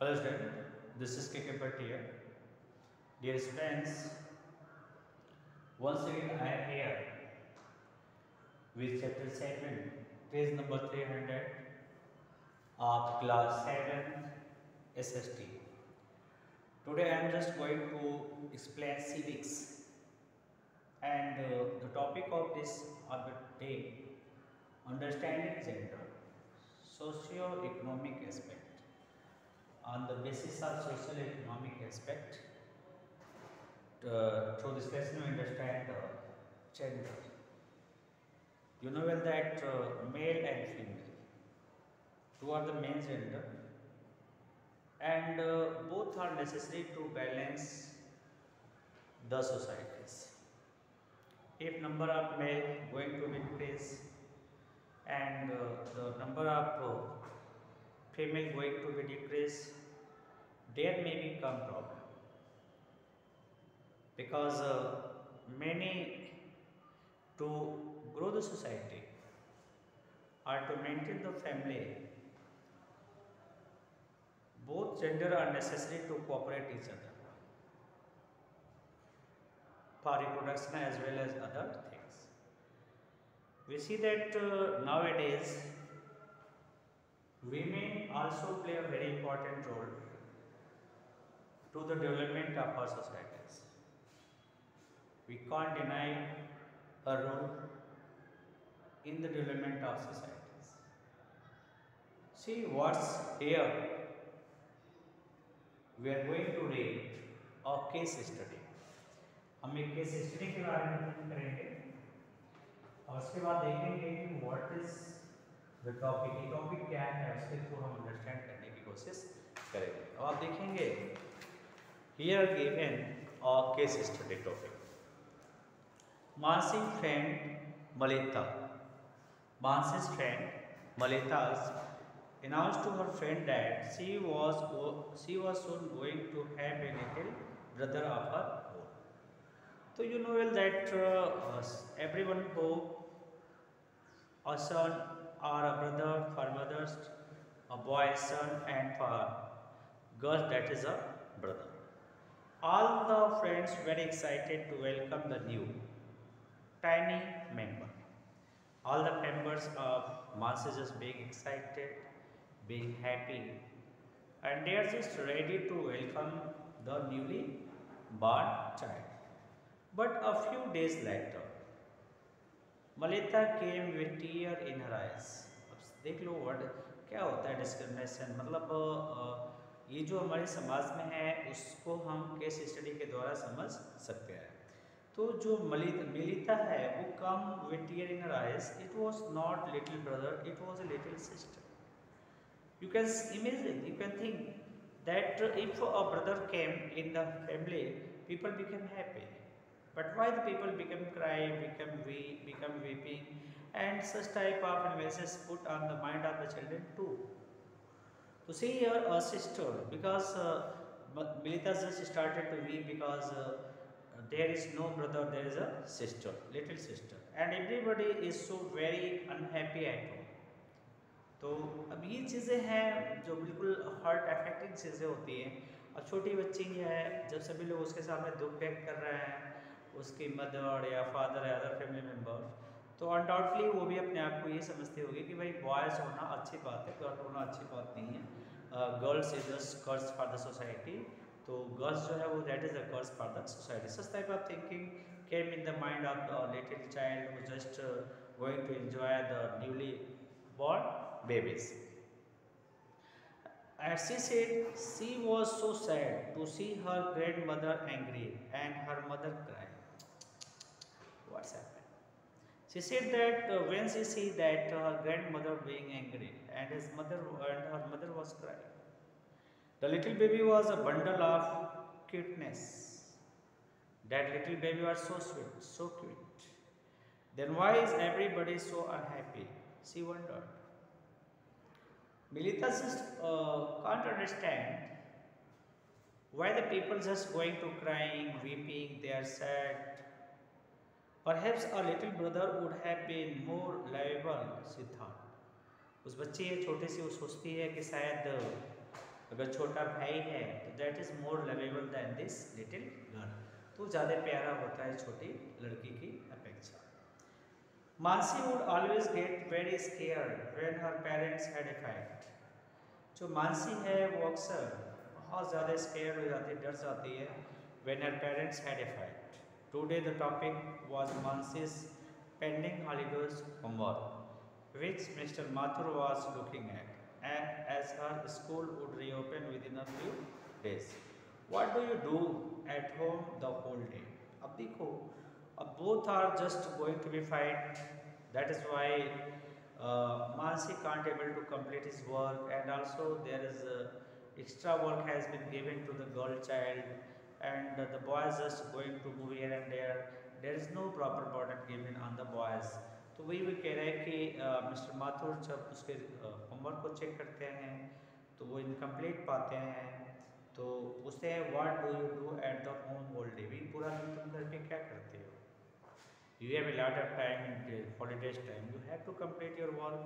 Hello student, this is KK Bhatt here. Dear friends, once again I am here with chapter 7, page number 300 of class 7 SST. Today I am just going to explain civics and uh, the topic of this of the day understanding gender socio-economic aspect on the basis of social economic aspect uh, through this lesson we understand uh, gender. You know well that uh, male and female two are the main gender and uh, both are necessary to balance the societies. If number of male going to increase and uh, the number of uh, female going to be decreased there may become problem. Because uh, many to grow the society or to maintain the family both gender are necessary to cooperate each other for reproduction as well as other things. We see that uh, nowadays women also play a very important role to the development of our societies. We can't deny her role in the development of societies. See what's here. We are going to read a case study. हम एक case study के बारे में करेंगे और उसके बाद देखेंगे कि what is the topic topic क्या है उसके थ्रू हम अंडरस्टैंड करने की कोशिश करेंगे अब आप देखेंगे here given a case study topic Mansi friend Malita Mansi's friend Malita announced to her friend that she was she was soon going to have a little brother of her own. So you know well that uh, everyone who a son or a brother for mothers, a boy son and for girls that is a brother. All the friends very excited to welcome the new tiny member. All the members of masses just being excited, being happy and they are just ready to welcome the newly born child. But a few days later, Malita came with tear in her eyes अब देख लो word क्या होता है discrimination मतलब ये जो हमारे समाज में है, उसको हम केस स्टडी के द्वारा समझ सकते हैं। तो जो मलित, मिलिता है, वो come weightier in eyes it was not little brother it was a little sister you can imagine you can think that if a brother came in the family people become happy but why the people become cry become we become weeping and such type of envies put on the mind of the children to To see here a sister, because uh, Milita just started to weep because uh, there is no brother, there is a sister, little sister, and everybody is so very unhappy at home. तो अब ये चीज़ें हैं जो बिल्कुल heart affecting चीज़ें होती हैं अब छोटी बच्ची है जब सभी लोग उसके सामने दुख व्यक्त कर रहे हैं उसकी मदर या फादर या अदर फैमिली मेंबर्स तो अनडाउटली वो भी अपने आप को ये समझती होगी कि भाई बॉयज़ होना अच्छी बात है गर्ल होना अच्छी बात नहीं है। Girls is just curse for the society तो गर्ल्स जो है वो that is a curse for the society such type of thinking came in the mind of the little child who just going to enjoy the newly born babies. As she said, she was so sad to see her grandmother angry and her mother cry. She said that uh, when she see that her grandmother being angry and his mother and her mother was crying the little baby was a bundle of cuteness. That little baby was so sweet so cute. Then why is everybody so unhappy? She wondered. Milita just uh, can't understand why the people just going to crying weeping they are sad A little brother would have been more liable, she thought. उस बच्चे है छोटी सी वो सोचती है कि शायद अगर छोटा भाई है तो that is more lovable than this little girl तो ज़्यादा प्यारा होता है छोटी लड़की की अपेक्षा Mansi would always get very scare when her parents had a fight जो मानसी है वो अक्सर बहुत ज़्यादा स्केयर हो जाती है डर जाती है when her parents a fight. Today the topic was Mansi's pending holidays homework, which Mr. Mathur was looking at, and as her school would reopen within a few days. What do you do at home the whole day? अब देखो अब both are just going to be fight. That is why uh, Mansi can't able to complete his work, and also there is uh, extra work has been given to the girl child And uh, the boys just going to move here and there there is no proper burden given on the boys तो वही वो कह रहे हैं कि mister Mathur जब उसके homework को चेक करते हैं तो वो इनकम्प्लीट पाते हैं तो उससे what do you do at the home whole day भी पूरा दिन तुम घर पे क्या करते हो a lot of time in holidays time you have to complete your work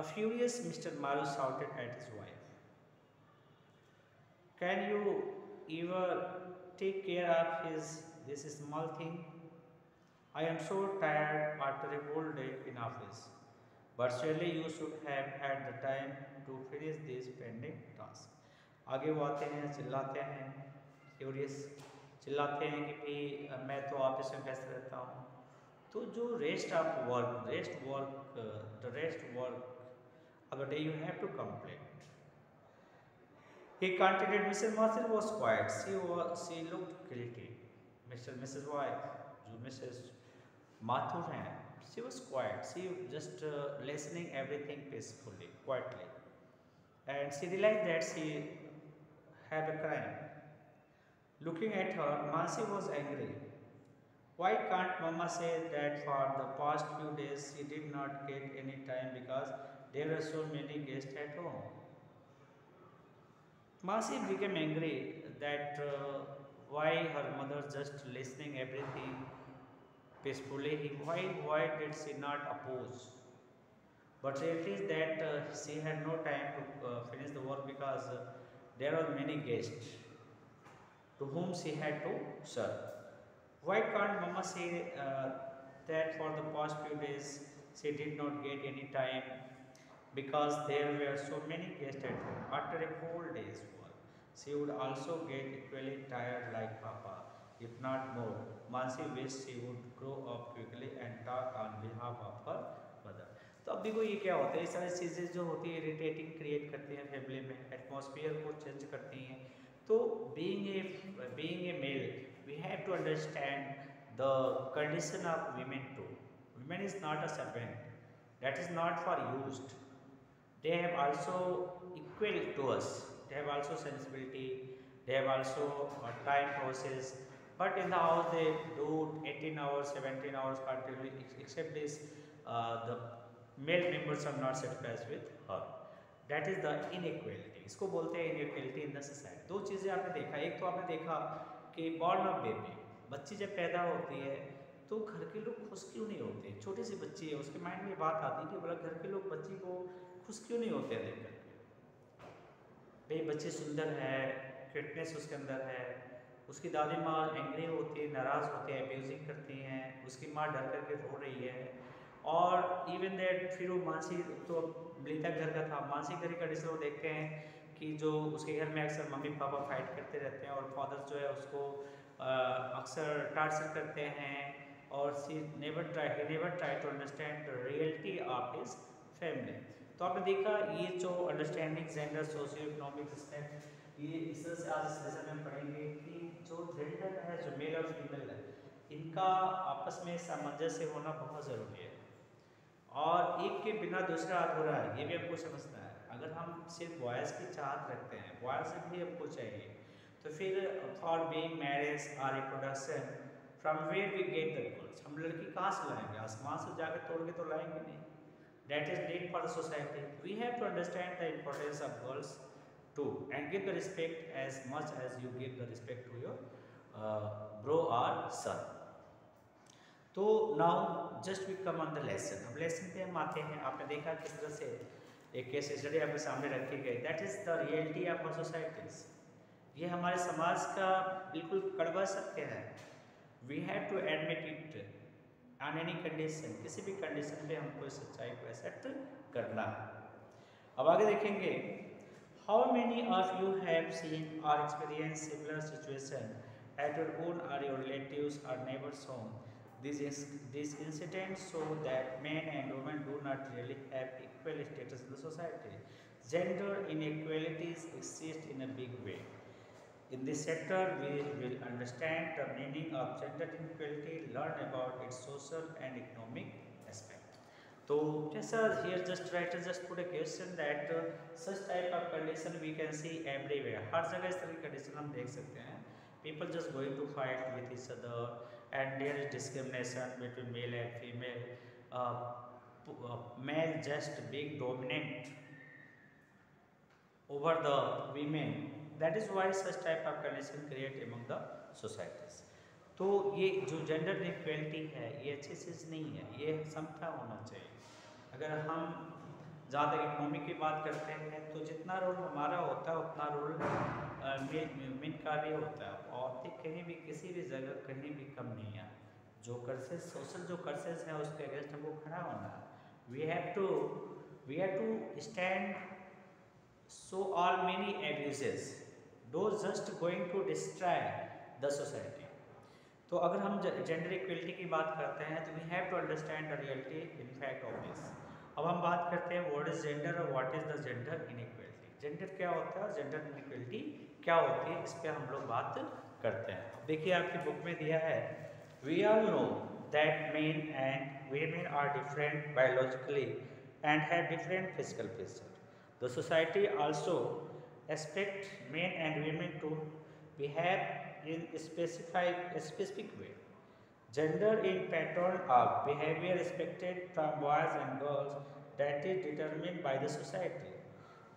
a furious mr maru shouted at his wife can you ever take care of his this small thing. I am so tired after a whole day in office. But surely you should have had the time to finish this pending task. आगे वो आते हैं चिल्लाते हैं curious चिल्लाते हैं कि भाई मैं तो ऑफ़िस में व्यस्त रहता हूँ तो जो rest of work rest work the rest work अगर day you have to complete He continued, Mrs. Martha was quiet. She, was, she looked guilty. Mr. Mrs. जो Mrs. Mathur she was quiet. She just uh, listening everything peacefully, quietly. And she realized that she had a crime. Looking at her, Mansi was angry. Why can't Mama say that for the past few days she did not get any time because there were so many guests at home? Masi became angry that uh, why her mother just listening everything peacefully. Why why did she not oppose? But it is that uh, she had no time to uh, finish the work because uh, there were many guests to whom she had to serve. Why can't Mama say uh, that for the past few days she did not get any time because there were so many guests at home. After a whole day's work, she would also get equally tired like Papa, if not more. Mansi wished she would grow up quickly and talk on behalf of her mother. तो अब देखो ये क्या होता है ये सारी चीज़ें जो होती है इरिटेटिंग क्रिएट करती हैं फैमिली में एटमॉस्फेयर को चेंज करती हैं तो being a being a male we have to understand the condition of women to women is not a servant that is not for used they have also equal to us they have also sensibility they have also a time process but in the house they do 18 hours 17 hours continuously except this uh, the male members are not satisfied with her that is the inequality इसको बोलते हैं inequality in the society दो चीज़ें आपने देखा एक तो आपने देखा कि born of baby बच्ची जब पैदा होती है तो घर के लोग खुश क्यों नहीं होते छोटी सी बच्ची है उसके माइंड में बात आती है कि बोला घर के लोग बच्ची को खुश क्यों नहीं होते देख करके? भाई, बच्ची सुंदर है, फिटनेस उसके अंदर है। उसकी दादी माँ एंग्री होती है, नाराज़ होती है अब्यूजिंग करती हैं, उसकी माँ डर करके रो रही है। और इवन दैट फिर वो मानसी तो मृतक घर का था। मानसी घर की कंडीशन वो देखते हैं कि जो उसके घर में अक्सर मम्मी पापा फाइट करते रहते हैं और फादर जो है उसको अक्सर टार्चर करते हैं और she never try he never try to understand reality of his family तो आपने देखा, ये जो understanding gender socio economic step ये इस तरह से आज इस लेसन में पढ़ेंगे कि जो जेंडर है, जो मेल और फीमेल है, इनका आपस में सामंजस्य होना बहुत ज़रूरी है। और एक के बिना दूसरा अधूरा है ये भी हमको समझना है। अगर हम सिर्फ़ बॉयज़ की चाहत रखते हैं बॉयज़ भी हमको चाहिए तो फिर फॉर बीइंग मैरिज और reproduction from where we get the girls हम लड़की कहाँ से लाएँगे? आसमान से जाकर तोड़ के तो लाएँगे नहीं। That is need for the society we have to understand the importance of girls too and give the respect as much as you give the respect to your uh, bro or son तो now just we come on the lesson अब lesson पे हम आते हैं आपने देखा किस तरह से एक केस स्टडी आपके सामने रखी गई that is the reality of our societies ये हमारे समाज का बिल्कुल कड़वा सत्य है we have to admit it on any condition, किसी भी कंडीशन पे हमको इस सच्चाई को एक्सेप्ट करना है। अब आगे देखेंगे how many of you have seen और experience similar situation at your own or your relative or neighbours home this is this incident so that man and women do not really have equal status in the society gender in exist in a big way In this sector, we will understand the meaning of gender inequality, learn about its social and economic aspect. So, just uh, here, just writer just put a question that uh, such type of condition we can see everywhere. हर जगह इस तरह की condition हम देख सकते हैं. People just going to fight with each other, and there is discrimination between male and female. Uh, uh, male just being dominant over the women that is why such type of condition create among the societies. तो ये जो gender equality है, ये अच्छी चीज़ नहीं है, ये समता होना चाहिए। अगर हम ज़्यादा इकोनॉमी की बात करते हैं तो जितना रोल हमारा होता है, उतना रोल मेन का भी होता है। औरतें कहीं भी, किसी भी जगह कहीं भी कम नहीं है। जो कर्सेस सोशल जो कर्सेस हैं, उसके अगेंस्ट हमको खड़ा होना है। We have to we have to stand so all many abuses those just going to destroy the society तो अगर हम जेंडर इक्वलिटी की बात करते हैं तो we have to understand the reality in fact of this अब हम बात करते हैं व्हाट इज़ जेंडर और what is the gender inequality gender क्या होता है और जेंडर इनइक्वलिटी क्या होती है? इस पर हम लोग बात करते हैं। देखिए, आपकी बुक में दिया है we are know that men and women are different biologically and have different physical feature The society also expect men and women to behave in a specific, way. Gender in pattern of behavior expected from boys and girls that is determined by the society.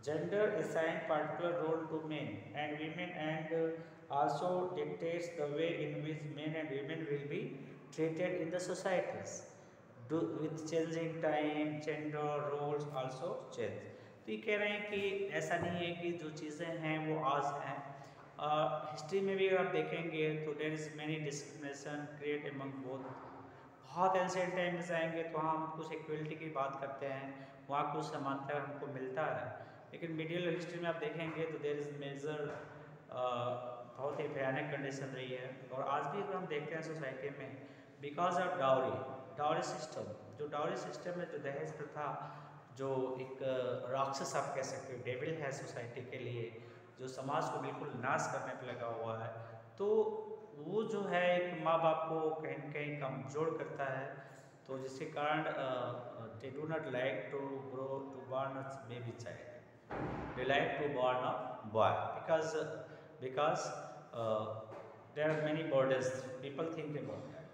Gender assign particular role to men and women and uh, also dictates the way in which men and women will be treated in the societies. Do, with changing time, gender roles also change. तो ये कह रहे हैं कि ऐसा नहीं है कि जो चीज़ें हैं वो आज हैं। हिस्ट्री में भी अगर आप देखेंगे तो there is many discrimination create among both बहुत एंशियंट टाइम में जाएँगे तो हम कुछ इक्वलिटी की बात करते हैं, वहाँ कुछ समानता हमको मिलता है। लेकिन मीडियल हिस्ट्री में आप देखेंगे तो देर इज़ मेजर बहुत ही भयानक कंडीशन रही है। और आज भी अगर हम देखते हैं सोसाइटी में because of dowry dowry system जो डाउरी सिस्टम में जो दहेज प्रथा जो एक राक्षस आप कह सकते हो, डेविल है सोसाइटी के लिए, जो समाज को बिल्कुल नाश करने पर लगा हुआ है। तो वो जो है एक माँ बाप को कहीं कहीं कमज़ोर करता है। तो जिसके कारण they do not like to grow to born a baby child they like to born a boy because because there are many borders people think about that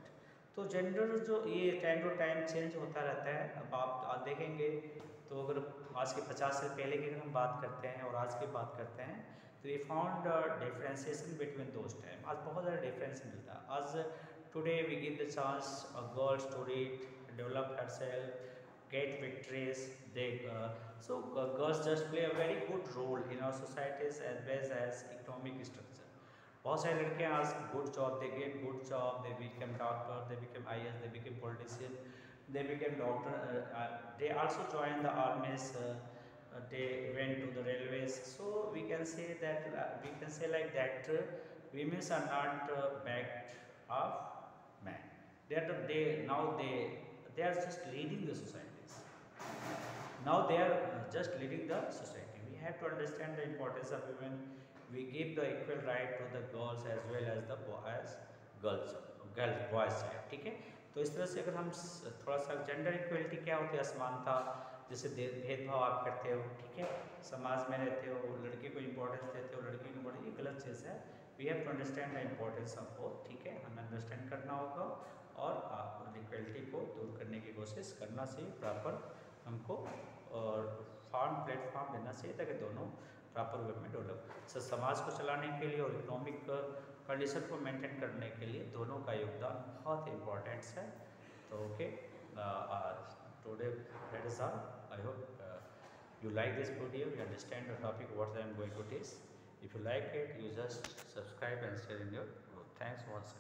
तो जेंडर जो ये टाइम टू टाइम चेंज होता रहता है अब आप, देखेंगे तो अगर आज के 50 साल पहले की अगर हम बात करते हैं और आज की बात करते हैं तो ये found differentiation between those time आज बहुत ज़्यादा डिफरेंस मिलता है। आज today we give the chance a girls to read develop herself they uh, so uh, girls just play a very good role in our societies as well as economic structure. बहुत सारे लड़के आज good job they get good job they become doctor they become IAS they become politician they became doctor uh, uh, they also joined the armies uh, they went to the railways so we can say that we can say like that women are not backed of men they are the, they now they they are just leading the societies now they are just leading the society we have to understand the importance of women we give the equal right to the girls as well as the boys, girls girls, boys ठीक है? तो इस तरह से अगर हम थोड़ा सा जेंडर इक्वलिटी क्या होती है? असमानता जैसे भेदभाव आप करते हो, ठीक है? समाज में रहते हो, लड़के को इम्पोर्टेंस देते हो, लड़की को इम्पोर्टेंस ये गलत चीज़ है। We have to understand the importance of both ठीक है? हमें अंडरस्टैंड करना होगा और इक्वलिटी को दूर करने की कोशिश करना चाहिए प्रॉपर हमको और फॉर्म प्लेटफॉर्म देना चाहिए, ताकि दोनों प्रॉपर वे में डेवलप सर समाज को चलाने के लिए और इकोनॉमिक कंडीशन को मेंटेन करने के लिए दोनों का योगदान बहुत इम्पोर्टेंट है। तो okay today that is all I hope you like this video you understand the topic what I am going to teach if you like it you just subscribe and share in your thanks once